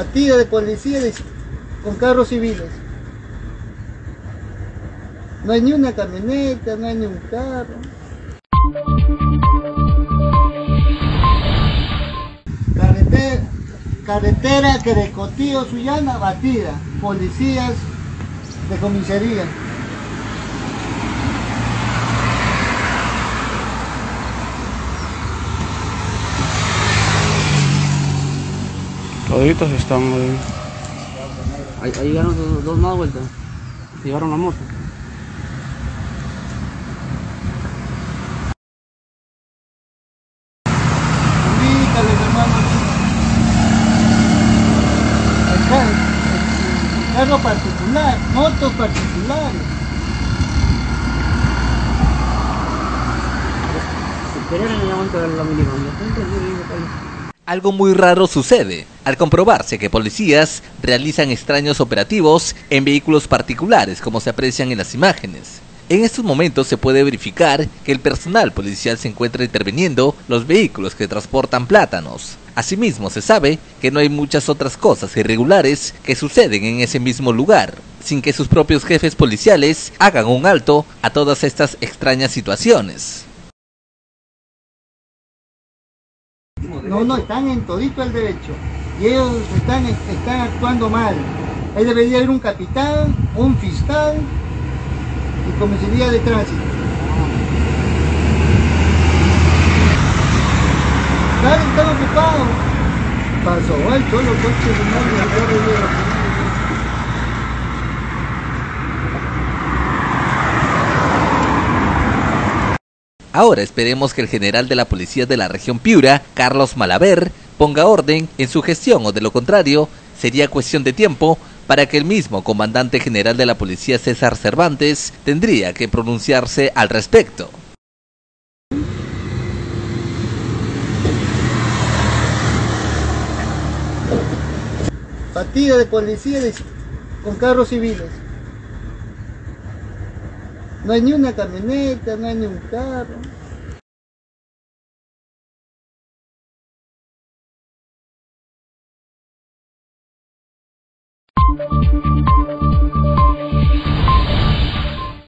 Partida de policía con carros civiles. No hay ni una camioneta, no hay ni un carro. Carretera, carretera que de Cotillo Sullana batida. Policías de comisaría. Toditos están ahí. Ahí, ahí llegaron dos, dos más vueltas. Se llevaron la moto. Invítale, hermano. El carro, el carro particular, motos particulares. Si querían en el momento de la mínima. Ahí. Algo muy raro sucede al comprobarse que policías realizan extraños operativos en vehículos particulares como se aprecian en las imágenes. En estos momentos se puede verificar que el personal policial se encuentra interviniendo los vehículos que transportan plátanos. Asimismo se sabe que no hay muchas otras cosas irregulares que suceden en ese mismo lugar, sin que sus propios jefes policiales hagan un alto a todas estas extrañas situaciones. No, no, están en todito el derecho. Y ellos están, están actuando mal. Ahí debería haber un capitán, un fiscal y comisaría de tránsito. Claro, están ocupados. Pasó, ay, todos los coches de Ahora esperemos que el general de la policía de la región Piura, Carlos Malaver, ponga orden en su gestión o de lo contrario, sería cuestión de tiempo para que el mismo comandante general de la policía César Cervantes tendría que pronunciarse al respecto. Partida de policía con carros civiles. No hay ni una camioneta, no hay ni un carro.